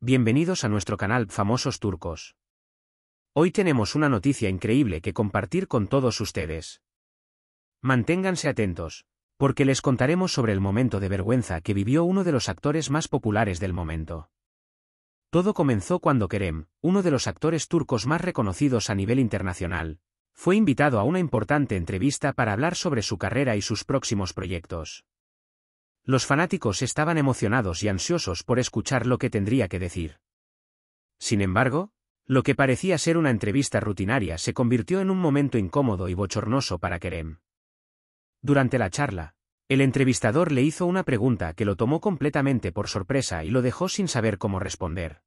bienvenidos a nuestro canal Famosos Turcos. Hoy tenemos una noticia increíble que compartir con todos ustedes. Manténganse atentos, porque les contaremos sobre el momento de vergüenza que vivió uno de los actores más populares del momento. Todo comenzó cuando Kerem, uno de los actores turcos más reconocidos a nivel internacional, fue invitado a una importante entrevista para hablar sobre su carrera y sus próximos proyectos. Los fanáticos estaban emocionados y ansiosos por escuchar lo que tendría que decir. Sin embargo, lo que parecía ser una entrevista rutinaria se convirtió en un momento incómodo y bochornoso para Kerem. Durante la charla, el entrevistador le hizo una pregunta que lo tomó completamente por sorpresa y lo dejó sin saber cómo responder.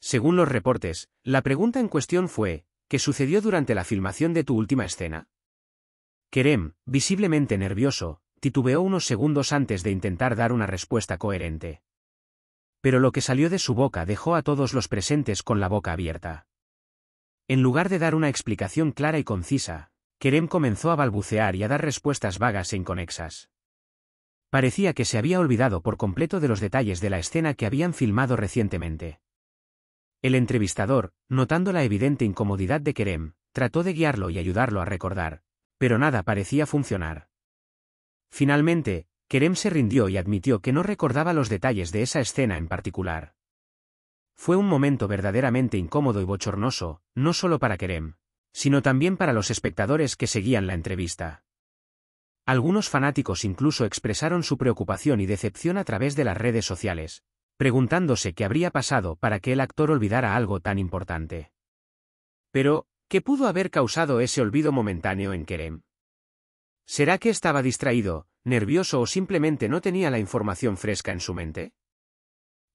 Según los reportes, la pregunta en cuestión fue, ¿qué sucedió durante la filmación de tu última escena? Kerem, visiblemente nervioso, titubeó unos segundos antes de intentar dar una respuesta coherente. Pero lo que salió de su boca dejó a todos los presentes con la boca abierta. En lugar de dar una explicación clara y concisa, Kerem comenzó a balbucear y a dar respuestas vagas e inconexas. Parecía que se había olvidado por completo de los detalles de la escena que habían filmado recientemente. El entrevistador, notando la evidente incomodidad de Kerem, trató de guiarlo y ayudarlo a recordar, pero nada parecía funcionar. Finalmente, Kerem se rindió y admitió que no recordaba los detalles de esa escena en particular. Fue un momento verdaderamente incómodo y bochornoso, no solo para Kerem, sino también para los espectadores que seguían la entrevista. Algunos fanáticos incluso expresaron su preocupación y decepción a través de las redes sociales, preguntándose qué habría pasado para que el actor olvidara algo tan importante. Pero, ¿qué pudo haber causado ese olvido momentáneo en Kerem? ¿Será que estaba distraído, nervioso o simplemente no tenía la información fresca en su mente?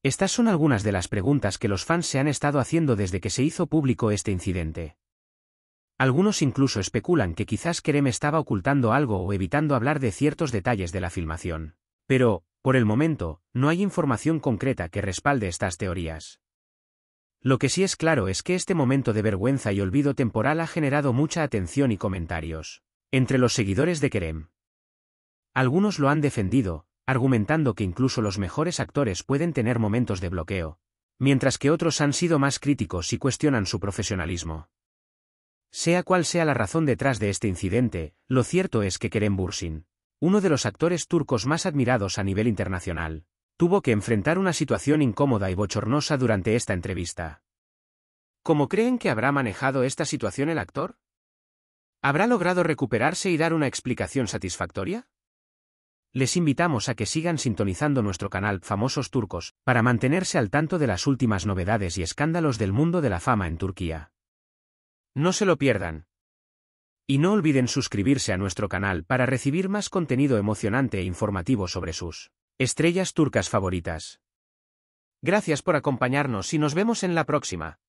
Estas son algunas de las preguntas que los fans se han estado haciendo desde que se hizo público este incidente. Algunos incluso especulan que quizás Kerem estaba ocultando algo o evitando hablar de ciertos detalles de la filmación. Pero, por el momento, no hay información concreta que respalde estas teorías. Lo que sí es claro es que este momento de vergüenza y olvido temporal ha generado mucha atención y comentarios. Entre los seguidores de Kerem. Algunos lo han defendido, argumentando que incluso los mejores actores pueden tener momentos de bloqueo, mientras que otros han sido más críticos y cuestionan su profesionalismo. Sea cual sea la razón detrás de este incidente, lo cierto es que Kerem Bursin, uno de los actores turcos más admirados a nivel internacional, tuvo que enfrentar una situación incómoda y bochornosa durante esta entrevista. ¿Cómo creen que habrá manejado esta situación el actor? ¿Habrá logrado recuperarse y dar una explicación satisfactoria? Les invitamos a que sigan sintonizando nuestro canal Famosos Turcos, para mantenerse al tanto de las últimas novedades y escándalos del mundo de la fama en Turquía. No se lo pierdan. Y no olviden suscribirse a nuestro canal para recibir más contenido emocionante e informativo sobre sus estrellas turcas favoritas. Gracias por acompañarnos y nos vemos en la próxima.